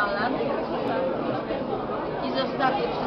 normalne. I zostawić